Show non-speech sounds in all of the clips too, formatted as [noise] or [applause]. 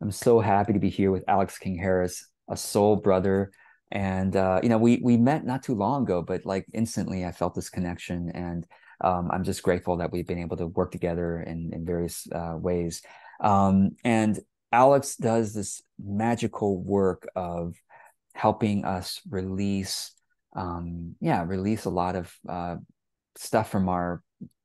I'm so happy to be here with Alex King Harris, a soul brother. And uh, you know, we we met not too long ago, but like instantly, I felt this connection, and um, I'm just grateful that we've been able to work together in in various uh, ways. Um, and Alex does this magical work of helping us release, um, yeah, release a lot of uh, stuff from our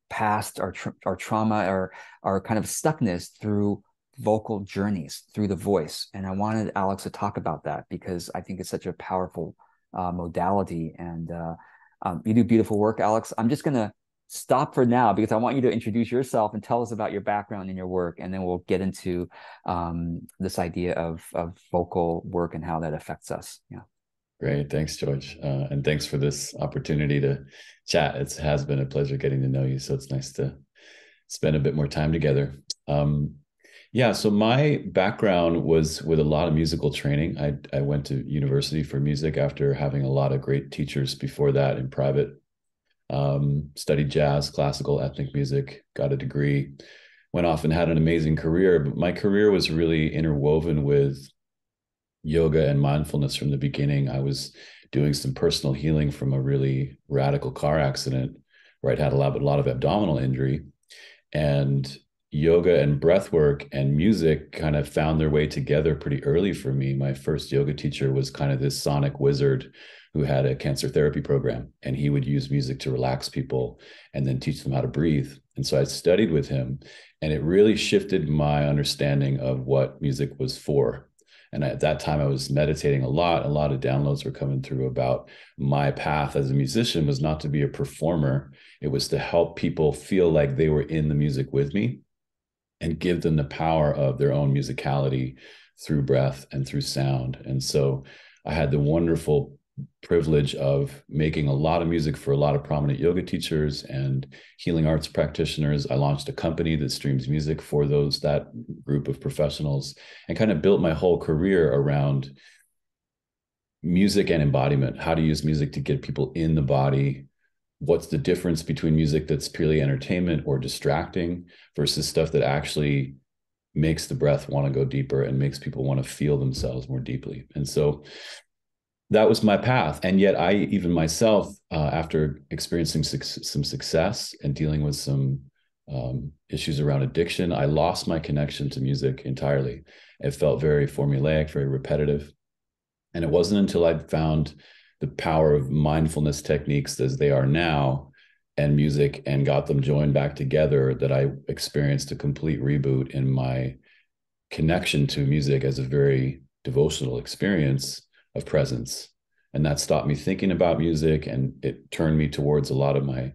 past, our tra- our trauma, or our kind of stuckness through vocal journeys through the voice. And I wanted Alex to talk about that because I think it's such a powerful uh, modality. And uh, um, you do beautiful work, Alex. I'm just going to stop for now because I want you to introduce yourself and tell us about your background and your work. And then we'll get into um, this idea of, of vocal work and how that affects us. Yeah. Great. Thanks, George. Uh, and thanks for this opportunity to chat. It has been a pleasure getting to know you. So it's nice to spend a bit more time together. Um, yeah, so my background was with a lot of musical training. I I went to university for music after having a lot of great teachers before that in private. Um, studied jazz, classical, ethnic music, got a degree, went off and had an amazing career. But my career was really interwoven with yoga and mindfulness from the beginning. I was doing some personal healing from a really radical car accident where I'd had a lot, a lot of abdominal injury. And yoga and breath work and music kind of found their way together pretty early for me. My first yoga teacher was kind of this sonic wizard who had a cancer therapy program, and he would use music to relax people and then teach them how to breathe. And so I studied with him, and it really shifted my understanding of what music was for. And at that time, I was meditating a lot. A lot of downloads were coming through about my path as a musician was not to be a performer, it was to help people feel like they were in the music with me and give them the power of their own musicality through breath and through sound. And so I had the wonderful privilege of making a lot of music for a lot of prominent yoga teachers and healing arts practitioners. I launched a company that streams music for those that group of professionals and kind of built my whole career around music and embodiment, how to use music to get people in the body what's the difference between music that's purely entertainment or distracting versus stuff that actually makes the breath want to go deeper and makes people want to feel themselves more deeply. And so that was my path. And yet i even myself uh, after experiencing su- some success and dealing with some um, issues around addiction i lost my connection to music entirely. It felt very formulaic very repetitive. And it wasn't until i found the power of mindfulness techniques as they are now and music and got them joined back together that I experienced a complete reboot in my connection to music as a very devotional experience of presence. And that stopped me thinking about music and it turned me towards a lot of my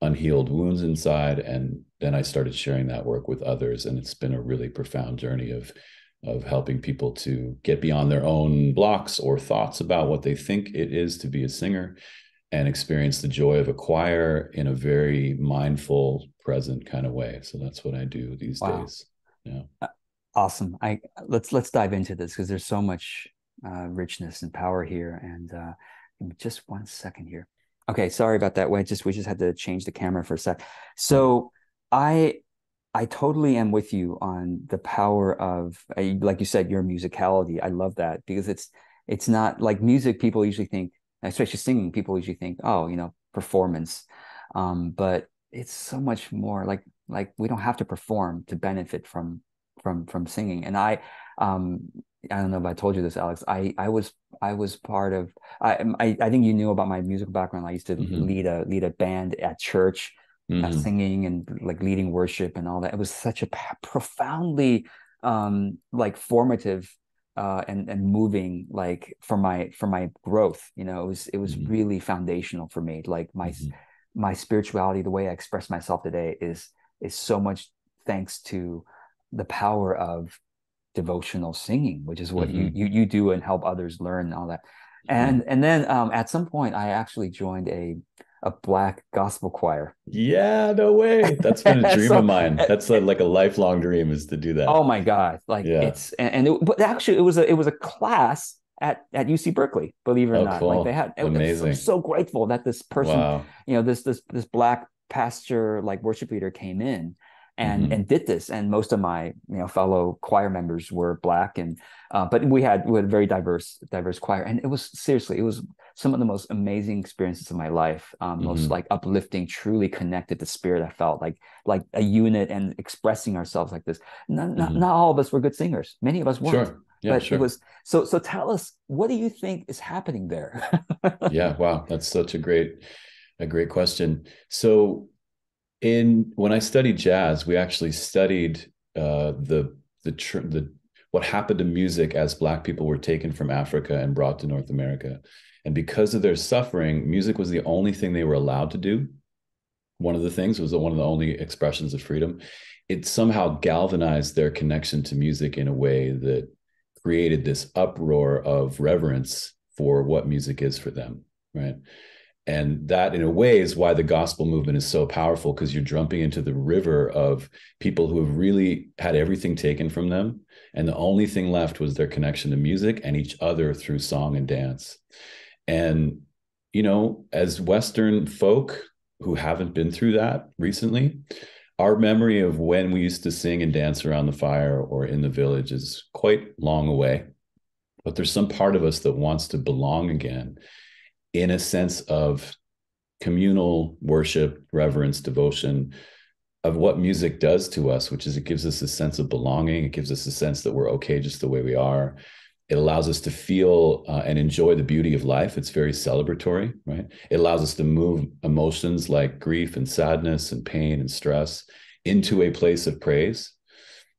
unhealed wounds inside. And then I started sharing that work with others. And it's been a really profound journey of of helping people to get beyond their own blocks or thoughts about what they think it is to be a singer and experience the joy of a choir in a very mindful present kind of way. So that's what i do these wow. days. Yeah. Uh, awesome. I let's let's dive into this because there's so much uh, richness and power here and uh just one second here. Okay sorry about that. We just we just had to change the camera for a sec. So i I totally am with you on the power of, like you said, your musicality. I love that because it's it's not like music. People usually think, especially singing, people usually think, oh, you know, performance. Um, but it's so much more like like we don't have to perform to benefit from from from singing. And I, um, I don't know if I told you this, Alex. I I was I was part of. I I, I think you knew about my musical background. I used to mm-hmm. lead a lead a band at church mm-hmm. uh, singing and like leading worship and all that. It was such a profoundly um, like formative uh, and and moving like for my for my growth. You know, it was it was mm-hmm. really foundational for me. Like my mm-hmm. my spirituality, the way I express myself today is is so much thanks to the power of devotional singing, which is what you, mm-hmm. you you do and help others learn and all that. Mm-hmm. And and then um, at some point, I actually joined a a black gospel choir. Yeah, no way. That's been a [laughs] dream so, of mine. That's a, like a lifelong dream is to do that. Oh my god! Like yeah. it's and, and it, but actually it was a it was a class at at UC Berkeley. Believe it or oh, not, cool. like they had amazing. I'm so grateful that this person, wow. you know, this this this black pastor like worship leader came in and mm-hmm. and did this and most of my you know fellow choir members were black and uh, but we had we had a very diverse diverse choir and it was seriously it was some of the most amazing experiences of my life um, mm-hmm. most like uplifting truly connected to spirit i felt like like a unit and expressing ourselves like this not, mm-hmm. not, not all of us were good singers many of us weren't sure. Yeah, but sure. it was so so tell us what do you think is happening there yeah [laughs] wow that's such a great a great question so in when I studied jazz, we actually studied uh, the the tr- the what happened to music as Black people were taken from Africa and brought to North America, and because of their suffering, music was the only thing they were allowed to do. One of the things was one of the only expressions of freedom. It somehow galvanized their connection to music in a way that created this uproar of reverence for what music is for them, right? and that in a way is why the gospel movement is so powerful because you're jumping into the river of people who have really had everything taken from them and the only thing left was their connection to music and each other through song and dance and you know as western folk who haven't been through that recently our memory of when we used to sing and dance around the fire or in the village is quite long away but there's some part of us that wants to belong again in a sense of communal worship, reverence, devotion of what music does to us, which is it gives us a sense of belonging. It gives us a sense that we're okay just the way we are. It allows us to feel uh, and enjoy the beauty of life. It's very celebratory, right? It allows us to move emotions like grief and sadness and pain and stress into a place of praise.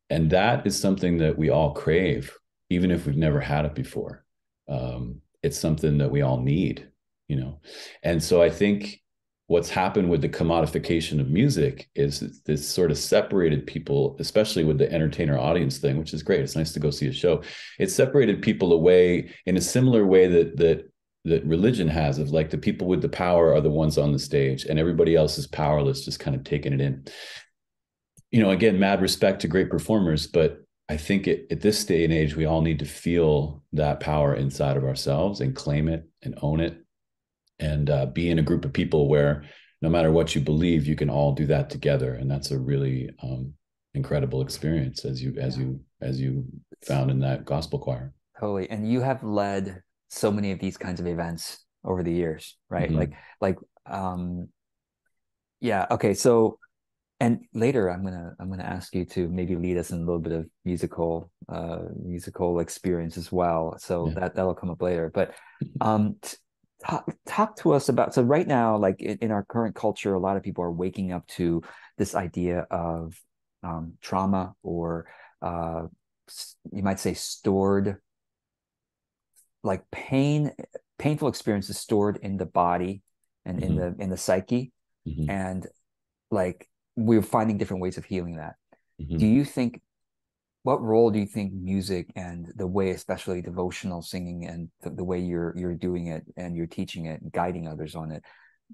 And that is something that we all crave, even if we've never had it before. Um, it's something that we all need you know and so i think what's happened with the commodification of music is this sort of separated people especially with the entertainer audience thing which is great. It's nice to go see a show. It separated people away in a similar way that that that religion has of like the people with the power are the ones on the stage and everybody else is powerless just kind of taking it in. You know again mad respect to great performers but i think it, at this day and age we all need to feel that power inside of ourselves and claim it and own it and uh, be in a group of people where no matter what you believe you can all do that together. And that's a really um, incredible experience as you as you as you found in that gospel choir. Totally. And you have led so many of these kinds of events over the years right? Mm-hmm. like like um yeah okay so and later i'm gonna i'm gonna ask you to maybe lead us in a little bit of musical uh musical experience as well. So yeah. that that'll come up later. But um t- talk, talk to us about so right now like in, in, our current culture a lot of people are waking up to this idea of um, trauma or uh, you might say stored like pain painful experiences stored in the body and mm-hmm. in the in the psyche mm-hmm. and like we're finding different ways of healing that mm-hmm. do you think what role do you think music and the way especially devotional singing and the, the, way you're you're doing it and you're teaching it guiding others on it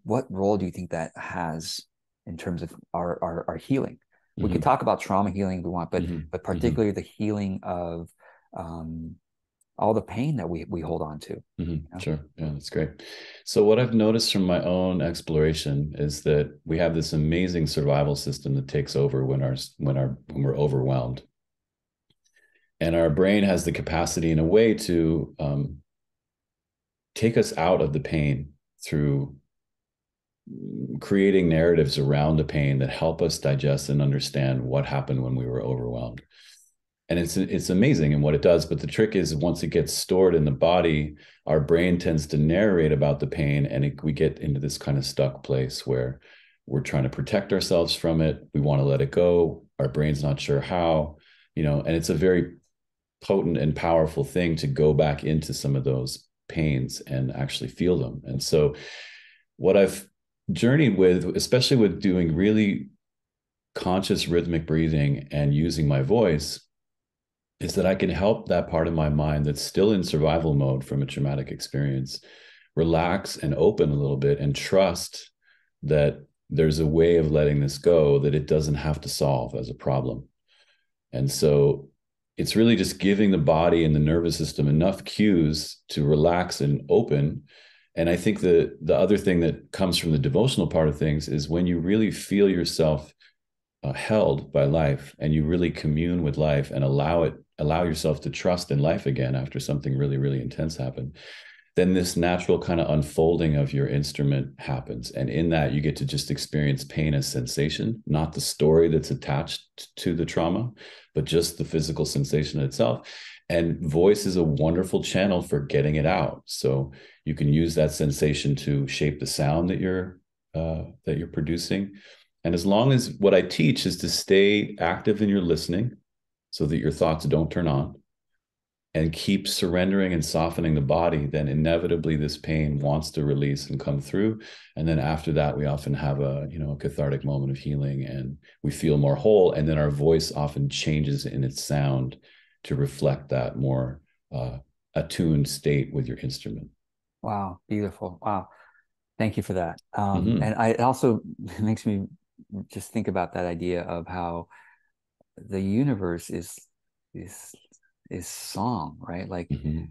what role do you think that has in terms of our our, our healing mm-hmm. we could mm-hmm. talk about trauma healing if we want but mm-hmm. but mm-hmm. particularly mm-hmm. the healing of um, all the pain that we we hold on to mm-hmm. you know? sure yeah that's great so what i've noticed from my own exploration is that we have this amazing survival system that takes over when our when our when we're overwhelmed and our brain has the capacity in a way to um, take us out of the pain through creating narratives around the pain that help us digest and understand what happened when we were overwhelmed. And it's it's amazing in what it does but the trick is once it gets stored in the body our brain tends to narrate about the pain and it, we get into this kind of stuck place where we're trying to protect ourselves from it. We want to let it go. Our brain's not sure how you know and it's a very potent and powerful thing to go back into some of those pains and actually feel them. And so, what I've journeyed with, especially with doing really conscious rhythmic breathing and using my voice, is that I can help that part of my mind that's still in survival mode from a traumatic experience relax and open a little bit and trust that there's a way of letting this go that it doesn't have to solve as a problem. And so it's really just giving the body and the nervous system enough cues to relax and open. And i think the the other thing that comes from the devotional part of things is when you really feel yourself uh, held by life and you really commune with life and allow it allow yourself to trust in life again after something really really intense happened then this natural kind of unfolding of your instrument happens. And in that you get to just experience pain as sensation not the story that's attached to the trauma but just the physical sensation itself. And voice is a wonderful channel for getting it out. So you can use that sensation to shape the sound that you're uh, that you're producing. And as long as what i teach is to stay active in your listening so that your thoughts don't turn on and keep surrendering and softening the body, then inevitably this pain wants to release and come through. And then after that, we often have a you know a cathartic moment of healing, and we feel more whole. And then our voice often changes in its sound to reflect that more uh, attuned state with your instrument. Wow, beautiful! Wow, thank you for that. Um, mm-hmm. And I, it also [laughs] makes me just think about that idea of how the universe is is is song, right? Like mm-hmm.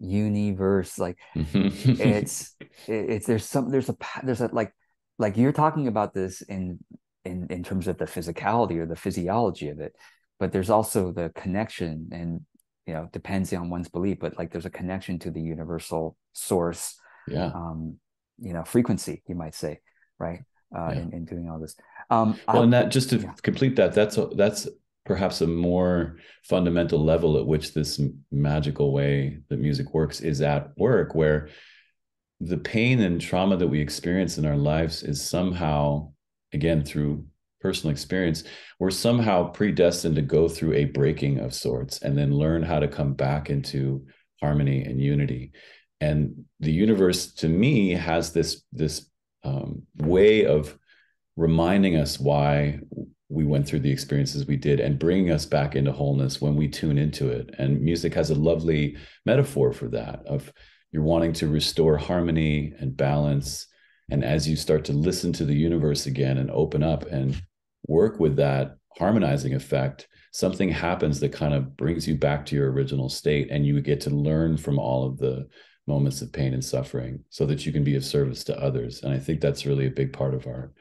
universe, like mm-hmm. [laughs] it's it's there's some there's a there's a like like you're talking about this in in in terms of the physicality or the physiology of it, but there's also the connection and you know depends on one's belief, but like there's a connection to the universal source, yeah, um, you know, frequency you might say, right? Uh, yeah. in, in doing all this. Um, well, and that just to yeah. complete that, that's a, that's perhaps a more fundamental level at which this magical way that music works is at work, where the pain and trauma that we experience in our lives is somehow, again, through personal experience, we're somehow predestined to go through a breaking of sorts and then learn how to come back into harmony and unity. And the universe, to me, has this this um, way of reminding us why we went through the experiences we did and bringing us back into wholeness when we tune into it. And music has a lovely metaphor for that of you're wanting to restore harmony and balance. And as you start to listen to the universe again and open up and work with that harmonizing effect something happens that kind of brings you back to your original state and you get to learn from all of the moments of pain and suffering so that you can be of service to others. And i think that's really a big part of our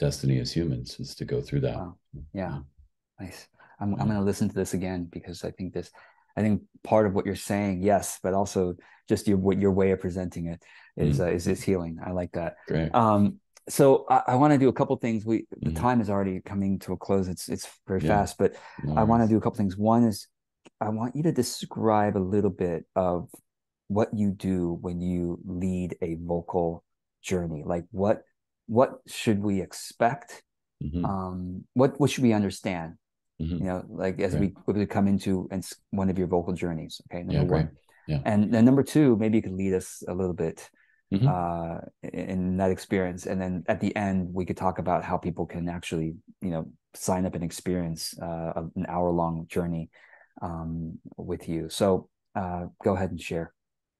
destiny as humans is to go through that. Wow. Yeah. Nice. I'm, I'm going to listen to this again because I think this, I think part of what you're saying, yes, but also just your what your way of presenting it is mm uh, is this healing. I like that. Great. Um, so I, I want to do a couple things. We the mm time is already coming to a close. It's it's very yeah. fast, but no I want to do a couple things. One is I want you to describe a little bit of what you do when you lead a vocal journey. Like what what should we expect? Mm-hmm. Um, what what should we understand? Mm-hmm. You know, like as right. we we come into and one of your vocal journeys. Okay, number yeah, one. Yeah. And then number two, maybe you could lead us a little bit mm-hmm. uh, in that experience, and then at the end we could talk about how people can actually, you know, sign up and experience uh, an hour long journey um, with you. So uh, go ahead and share.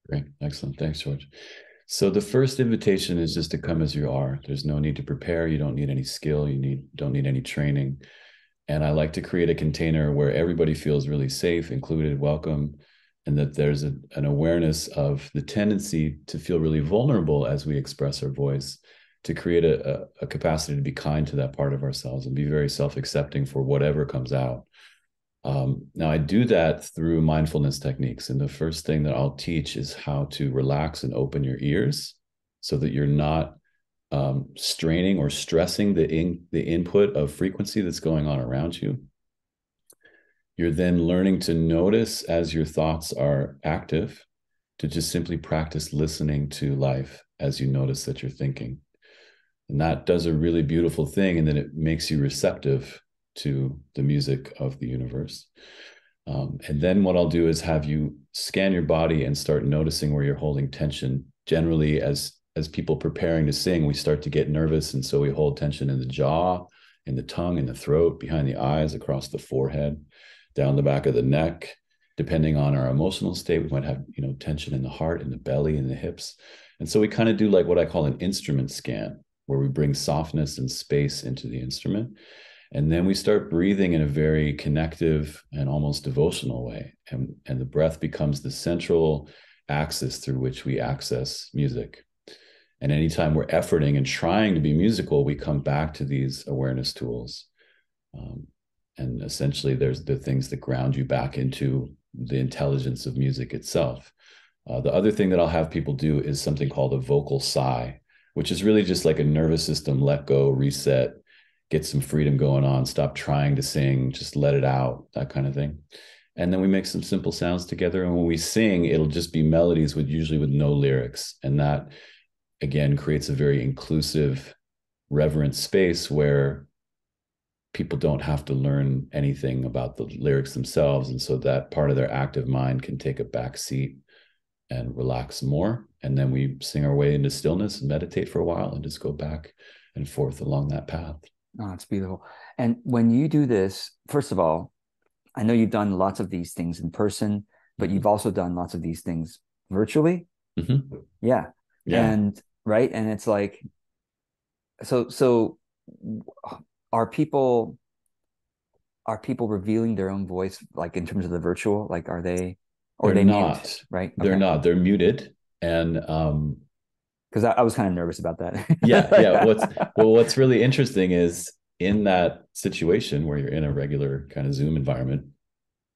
Great, excellent. Thanks, George. So the first invitation is just to come as you are. There's no need to prepare. You don't need any skill. You need don't need any training. And I like to create a container where everybody feels really safe, included, welcome, and that there's a, an awareness of the tendency to feel really vulnerable as we express our voice, to create a, a, a capacity to be kind to that part of ourselves and be very self-accepting for whatever comes out. Um, now, I do that through mindfulness techniques. And the first thing that I'll teach is how to relax and open your ears so that you're not um, straining or stressing the, in, the input of frequency that's going on around you. You're then learning to notice as your thoughts are active, to just simply practice listening to life as you notice that you're thinking. And that does a really beautiful thing, and then it makes you receptive to the music of the universe. Um, and then what I'll do is have you scan your body and start noticing where you're holding tension. Generally, as as people preparing to sing, we start to get nervous, and so we hold tension in the jaw, in the tongue, in the throat, behind the eyes, across the forehead, down the back of the neck. Depending on our emotional state, we might have you know tension in the heart, in the belly, in the hips, and so we kind of do like what I call an instrument scan, where we bring softness and space into the instrument and then we start breathing in a very connective and almost devotional way. And, and the breath becomes the central axis through which we access music. And anytime we're efforting and trying to be musical we come back to these awareness tools. Um, and essentially, there's the things that ground you back into the intelligence of music itself. Uh, the other thing that I'll have people do is something called a vocal sigh, which is really just like a nervous system let go, reset, get some freedom going on, stop trying to sing, just let it out, that kind of thing. And then we make some simple sounds together. And when we sing, it'll just be melodies with usually with no lyrics. And that again creates a very inclusive, reverent space where people don't have to learn anything about the lyrics themselves. And so that part of their active mind can take a back seat and relax more. And then we sing our way into stillness and meditate for a while and just go back and forth along that path. Oh, it's beautiful. And when you do this, first of all, I know you've done lots of these things in person, but mm-hmm. you've also done lots of these things virtually. Mm-hmm. Yeah. yeah. And right. And it's like, so, so are people, are people revealing their own voice, like in terms of the virtual? Like, are they, or they're they not, mute, right? They're not, they're muted. And, um, because I, I, was kind of nervous about that. [laughs] yeah, yeah. What's [laughs] well, what's really interesting is in that situation where you're in a regular kind of Zoom environment,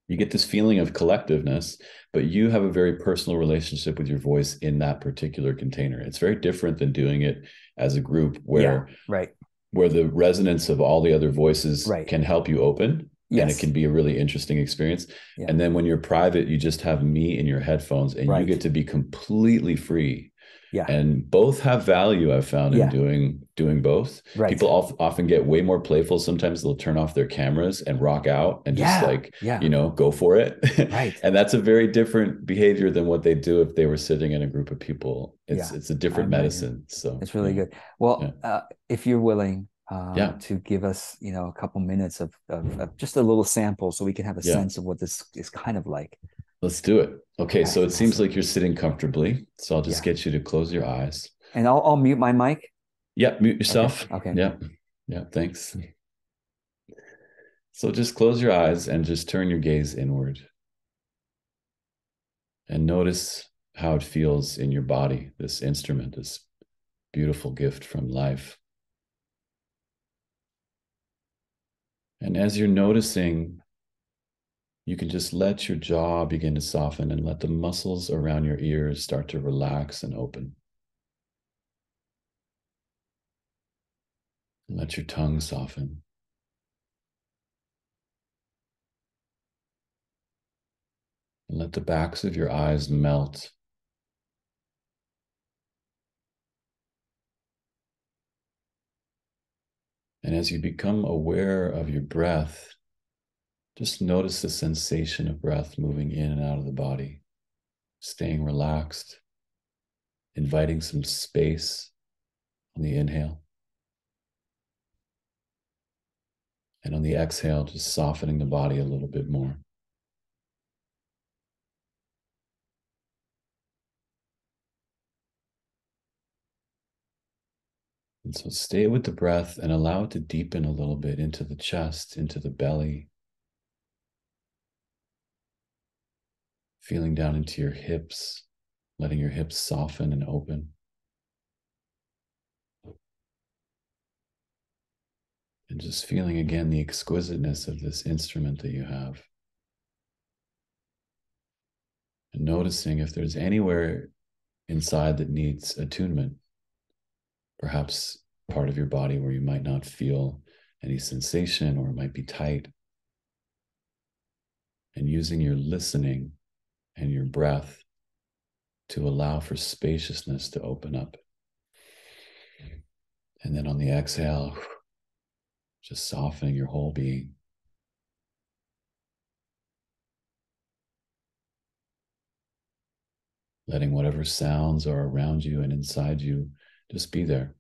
you get this feeling of collectiveness, but you have a very personal relationship with your voice in that particular container. It's very different than doing it as a group where yeah, right where the resonance of all the other voices right. can help you open yes. and it can be a really interesting experience. Yeah. And then when you're private, you just have me in your headphones and right. you get to be completely free yeah and both have value i've found yeah. in doing doing both right. people often get way more playful sometimes they'll turn off their cameras and rock out and just yeah. like yeah. you know go for it right [laughs] and that's a very different behavior than what they do if they were sitting in a group of people it's yeah. it's a different medicine so it's really good well uh, if you're willing uh, yeah. to give us, you know, a couple minutes of, of, of, just a little sample so we can have a sense of what this is kind of like. Let's do it. Okay, so it seems like you're sitting comfortably. So I'll just yeah. get you to close your eyes. And I'll, I'll mute my mic. Yeah, mute yourself. Okay. okay. Yeah. Yeah. Thanks. So just close your eyes and just turn your gaze inward. And notice how it feels in your body, this instrument, this beautiful gift from life. And as you're noticing you can just let your jaw begin to soften and let the muscles around your ears start to relax and open. Let your tongue soften. And let the backs of your eyes melt. And as you become aware of your breath, just notice the sensation of breath moving in and out of the body, staying relaxed, inviting some space on the inhale. And on the exhale, just softening the body a little bit more. And so stay with the breath and allow it to deepen a little bit into the chest, into the belly, feeling down into your hips, letting your hips soften and open. And just feeling again the exquisiteness of this instrument that you have. And noticing if there's anywhere inside that needs attunement, perhaps part of your body where you might not feel any sensation or it might be tight. And using your listening and your breath to allow for spaciousness to open up. And then on the exhale, just softening your whole being. Letting whatever sounds are around you and inside you just be there.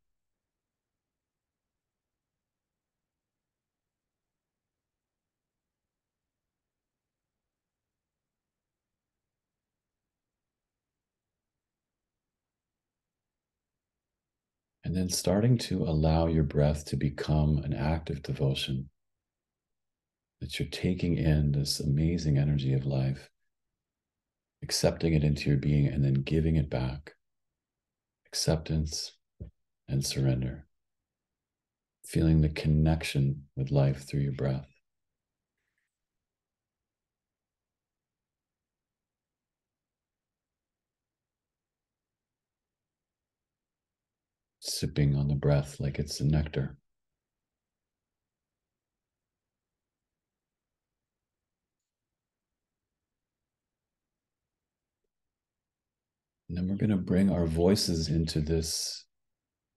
And then starting to allow your breath to become an act of devotion. That you're taking in this amazing energy of life, accepting it into your being, and then giving it back. Acceptance and surrender. feeling the connection with life through your breath. Sipping on the breath like it's the nectar. And then we're going to bring our voices into this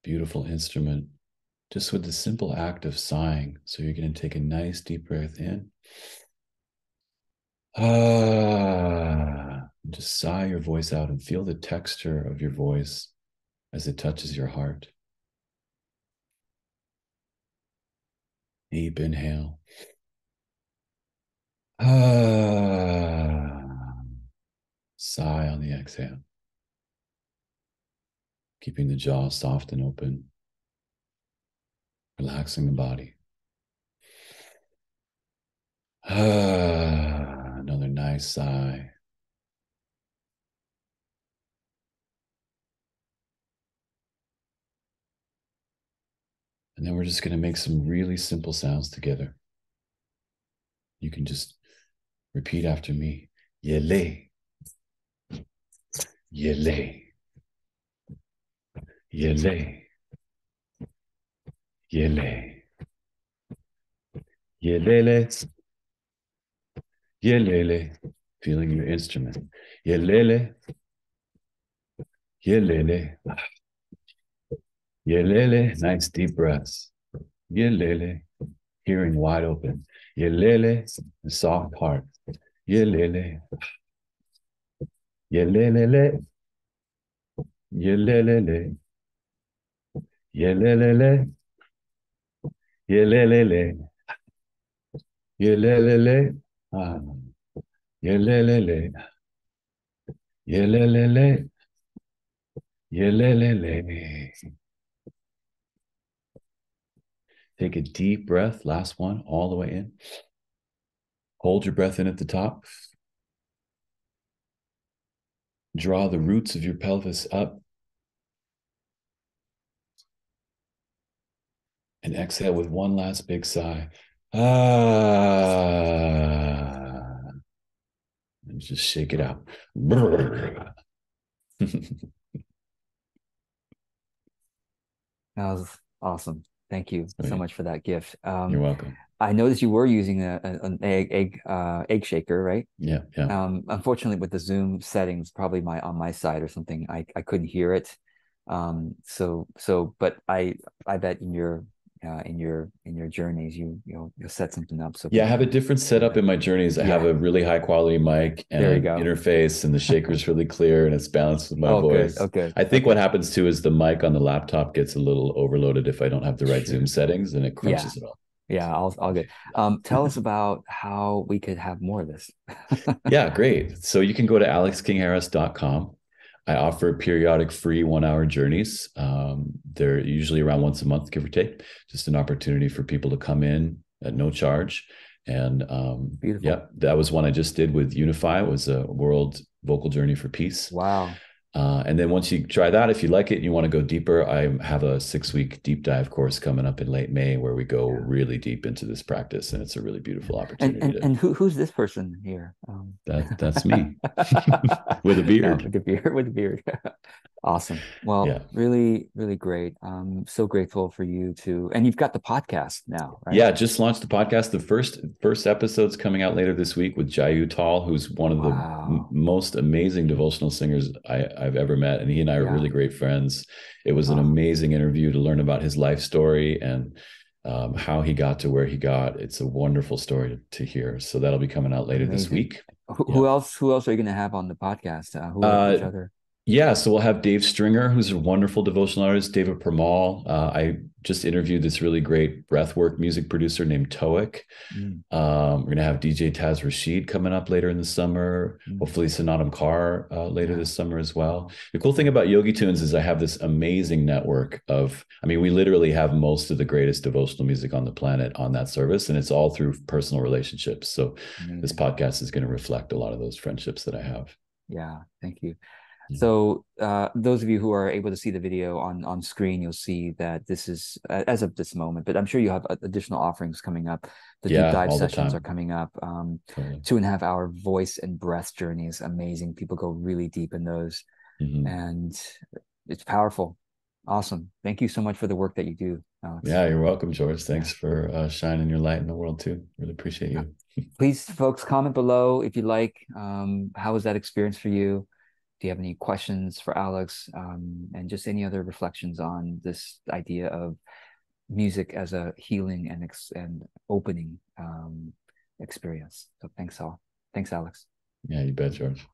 beautiful instrument just with the simple act of sighing. So you're going to take a nice deep breath in. Ah, just sigh your voice out and feel the texture of your voice as it touches your heart. Deep inhale. Ah, sigh on the exhale. Keeping the jaw soft and open relaxing the body. Ah, another nice sigh. And then we're just going to make some really simple sounds together. You can just repeat after me. Yele. Yele. Yele. Yele. Yelele. Yelele. Feeling your instrument. Yelele. Yelele. Yelele. Nice deep breaths. Yelele. Hearing wide open. Yelele. Soft heart. Yelele. Yelele. Yelele. Yelele. Yelelele. Yelelele. Ah. Yelelele. Yelelele. Yelelele. Take a deep breath. Last one, all the way in. Hold your breath in at the top. Draw the roots of your pelvis up and exhale with one last big sigh. Ah. And just shake it out. [laughs] that was awesome. Thank you so much for that gift. Um, You're welcome. I noticed you were using a, an egg egg uh, egg shaker, right? Yeah, yeah. Um, unfortunately, with the Zoom settings, probably my on my side or something, I, I couldn't hear it. Um, so so, but I I bet in your uh, in your in your journeys you you'll you'll set something up so yeah i have a different setup in my journeys. I yeah. have a really high quality mic and an interface and the shaker's really clear and it's balanced with my oh, voice. Good. okay i think what happens too is the mic on the laptop gets a little overloaded if i don't have the right sure. zoom settings and it crunches yeah. it all. Yeah i'll i'll get um tell us about how we could have more of this. [laughs] Yeah great. So you can go to alexkingharris.com I offer periodic free one hour journeys. Um, they're usually around once a month, give or take, just an opportunity for people to come in at no charge. And um, yeah, that was one I just did with Unify. It was a world vocal journey for peace. Wow. Uh, and then once you try that, if you like it and you want to go deeper, I have a six week deep dive course coming up in late May where we go yeah. really deep into this practice. And it's a really beautiful opportunity. And, and, and who, who's this person here? Um... That, that's [laughs] me [laughs] [laughs] with a beard. with a beard, with a beard. Awesome. Well, yeah. really, really great. I'm so grateful for you to, and you've got the podcast now, right? Yeah, just launched the podcast. The first first episode's coming out later this week with Jai Uttal, who's one of wow. the m- most amazing devotional singers I, I've ever met, and he and I are yeah. really great friends. It was wow. an amazing interview to learn about his life story and um, how he got to where he got. It's a wonderful story to hear. So that'll be coming out later amazing. this week. Who, yeah. who, else? Who else are you going to have on the podcast? Uh, who uh, each other? Yeah, so we'll have Dave Stringer, who's a wonderful devotional artist. Deva Premal. Uh, I just interviewed this really great breathwork music producer named Toic. Mm. Um, we're gonna have DJ Taz Rashid coming up later in the summer. Mm. Hopefully, Snatam Kaur uh, later yeah. this summer as well. The cool thing about YogiTunes is I have this amazing network of. I mean, we literally have most of the greatest devotional music on the planet on that service, and it's all through personal relationships. So, mm. this podcast is going to reflect a lot of those friendships that I have. Yeah, thank you. So uh, those of you who are able to see the video on on screen, you'll see that this is uh, as of this moment. But I'm sure you have additional offerings coming up. The yeah, deep dive sessions are coming up. Um, totally. Two and a half hour voice and breath journeys, amazing. People go really deep in those, mm-hmm. and it's powerful. Awesome. Thank you so much for the work that you do. Alex. Yeah, you're welcome, George. Thanks yeah. for uh, shining your light in the world too. Really appreciate you. Please, folks, comment below if you like. Um, how was that experience for you? Do you have any questions for Alex um, and just any other reflections on this idea of music as a healing and ex- and opening um, experience? So thanks all. Thanks, Alex. Yeah, you bet, George.